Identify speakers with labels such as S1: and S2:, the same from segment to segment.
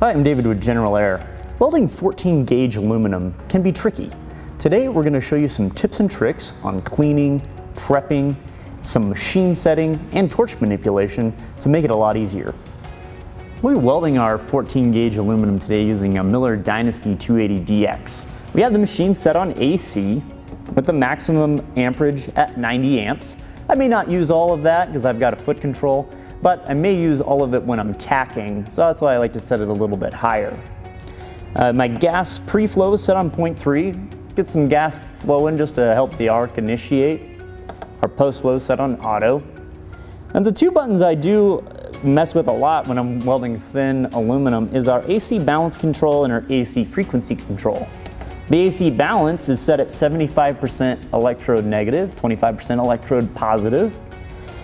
S1: Hi, I'm David with General Air. Welding 14 gauge aluminum can be tricky. Today we're going to show you some tips and tricks on cleaning, prepping, some machine setting, and torch manipulation to make it a lot easier. We're welding our 14 gauge aluminum today using a Miller Dynasty 280DX. We have the machine set on AC with the maximum amperage at 90 amps. I may not use all of that because I've got a foot control, but I may use all of it when I'm tacking, so that's why I like to set it a little bit higher. Uh, my gas pre-flow is set on 0.3. Get some gas flowing just to help the arc initiate. Our post-flow is set on auto. And the two buttons I do mess with a lot when I'm welding thin aluminum is our AC balance control and our AC frequency control. The AC balance is set at 75% electrode negative, 25% electrode positive.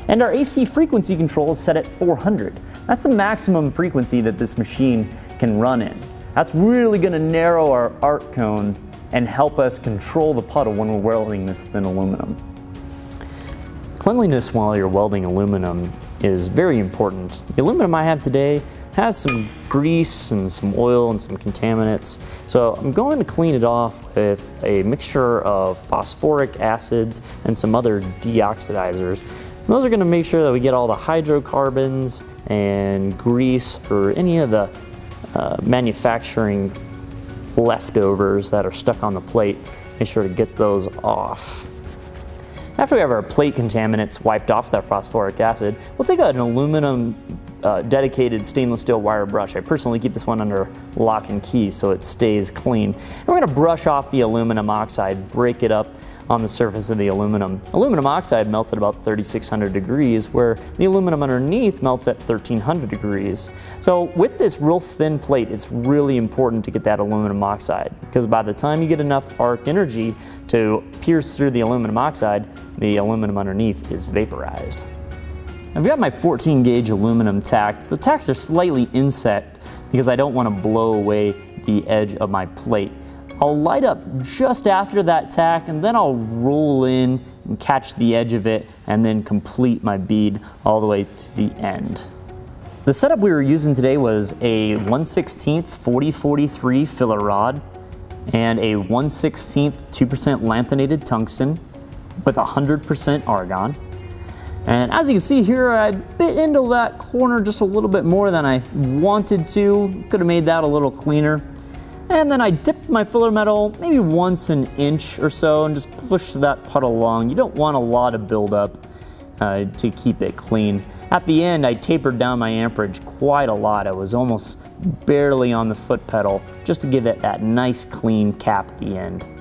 S1: And our AC frequency control is set at 400. That's the maximum frequency that this machine can run in. That's really gonna narrow our arc cone and help us control the puddle when we're welding this thin aluminum. Cleanliness while you're welding aluminum is very important. The aluminum I have today has some grease and some oil and some contaminants. So I'm going to clean it off with a mixture of phosphoric acids and some other deoxidizers those are gonna make sure that we get all the hydrocarbons and grease or any of the uh, manufacturing leftovers that are stuck on the plate. Make sure to get those off. After we have our plate contaminants wiped off with our phosphoric acid, we'll take an aluminum uh, dedicated stainless steel wire brush. I personally keep this one under lock and key so it stays clean. And we're gonna brush off the aluminum oxide, break it up on the surface of the aluminum. Aluminum oxide melts at about 3600 degrees, where the aluminum underneath melts at 1300 degrees. So with this real thin plate, it's really important to get that aluminum oxide, because by the time you get enough arc energy to pierce through the aluminum oxide, the aluminum underneath is vaporized. I've got my 14 gauge aluminum tacked. The tacks are slightly inset because I don't want to blow away the edge of my plate. I'll light up just after that tack and then I'll roll in and catch the edge of it and then complete my bead all the way to the end. The setup we were using today was a 1 16th 4043 filler rod and a 1 16th 2% lanthanated tungsten with 100% argon. And as you can see here, I bit into that corner just a little bit more than I wanted to. Could have made that a little cleaner. And then I dipped my filler metal maybe once an inch or so and just pushed that puddle along. You don't want a lot of buildup uh, to keep it clean. At the end, I tapered down my amperage quite a lot. I was almost barely on the foot pedal just to give it that nice clean cap at the end.